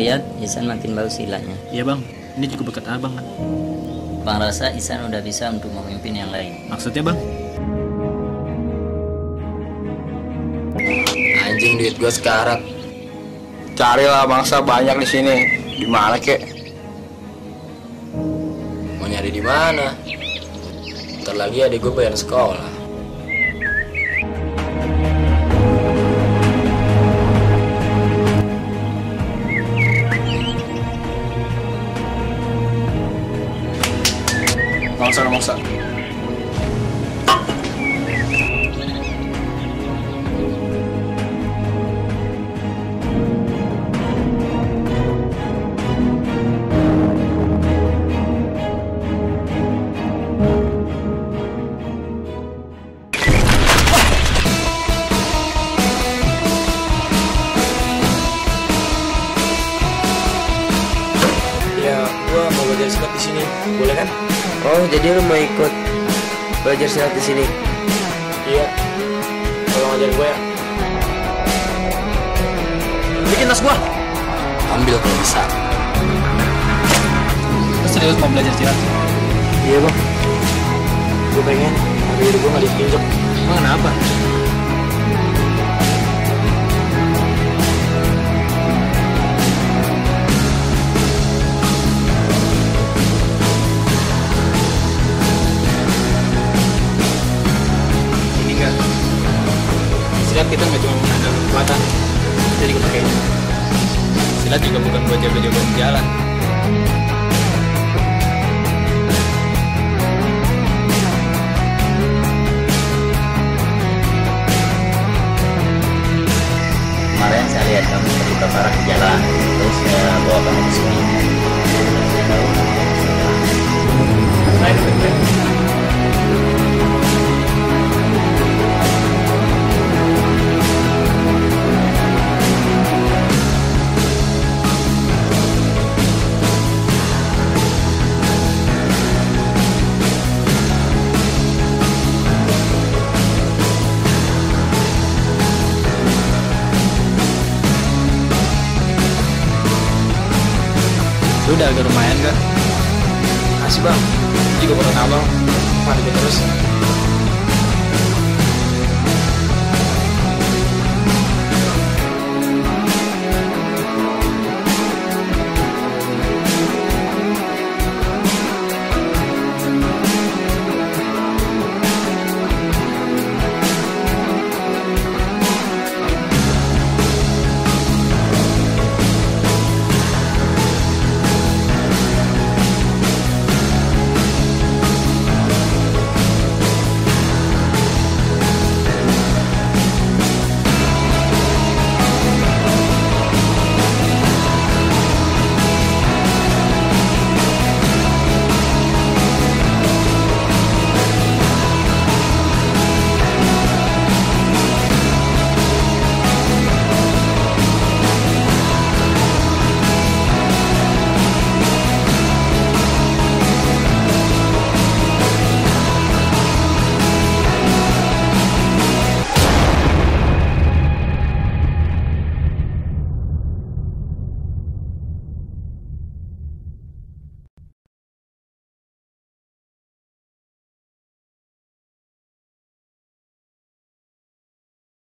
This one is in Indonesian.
lihat Isan makin bagus silatnya. Iya bang, ini cukup berkat abang kan. Bang rasa Isan udah bisa untuk memimpin yang lain. Maksudnya bang? Anjing duit gue sekarat. Carilah bangsa banyak di sini. Di mana kek? Mau nyari di mana? Ntar lagi adik gue bayar sekolah. Mangsa mangsa. Ya, gua mau sini. Boleh kan? Oh, jadi lu mau ikut belajar silat di sini? Iya. Tolong ngajarin gue ya. Bikin tas gua. Ambil kalau bisa. Lu serius mau belajar silat? Iya bang. Gue pengen diri gue gak diinjek. Emang kenapa? Kita nggak cuma mengandalkan kekuatan, kita juga pakai. Silat juga bukan buat jaga-jaga di jalan. Kemarin saya lihat kamu terluka parah di jalan, terus saya bawa kamu ke sini. Lu udah agak lumayan kan? Kasih bang. Juga bukan abang. Mari terus.